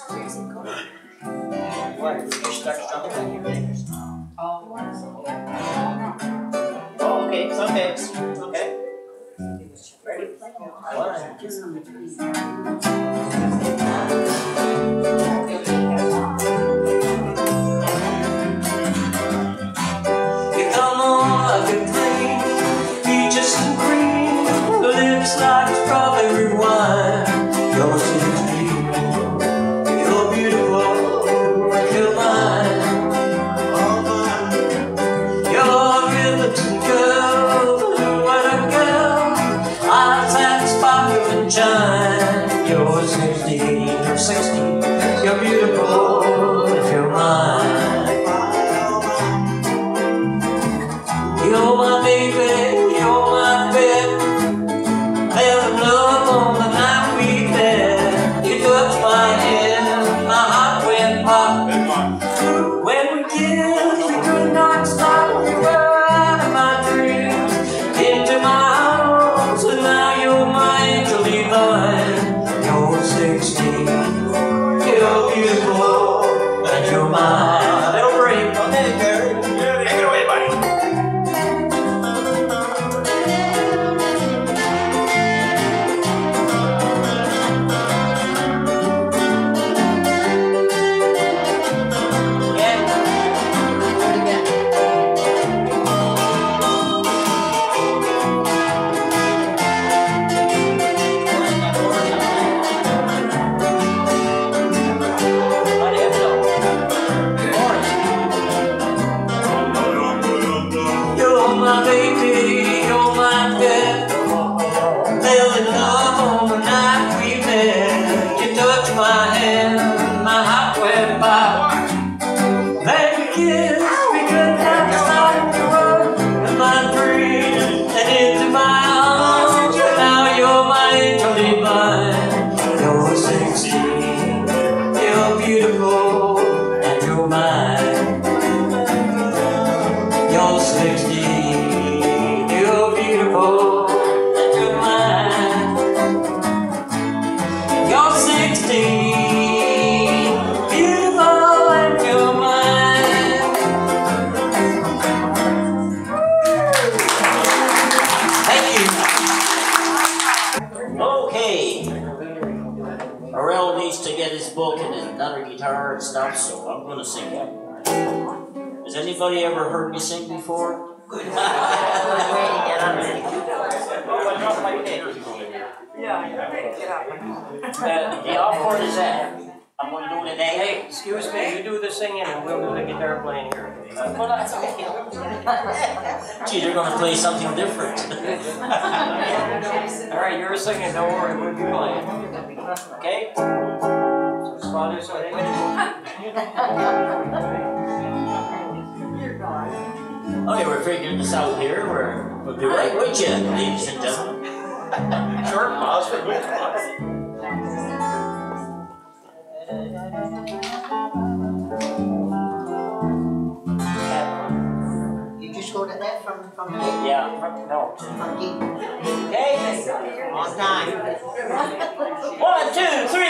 It's cold. Oh. Okay, okay, okay. Ready? One. You come on like a dream, peaches and cream, lips like strawberry wine. You're my baby, you're my pet. Fell in love on the night we met. You touched my hand, my heart went pop. My baby, you're my. Fell in love on the night we met. You touched my hand, my heart went the world. And my dreams and into my arms. Now you're my. You're sixteen, you're beautiful, and you're mine. Okay. Arel needs to get his book and another guitar and stuff, so I'm gonna sing it. Has anybody ever heard me sing before? Uh, the off chord is that. I'm gonna do it A. Hey, excuse me, you do the singing and we'll do the guitar playing here. Well, that's okay. Gee, they're gonna play something different. All right, you're singing, don't worry, we'll be playing. Okay? So. Okay, we're figuring this out here. We're, we'll be right with you, ladies and gentlemen. Short pause for good from, from D, Yeah, no. from Okay? on time. One, two, three,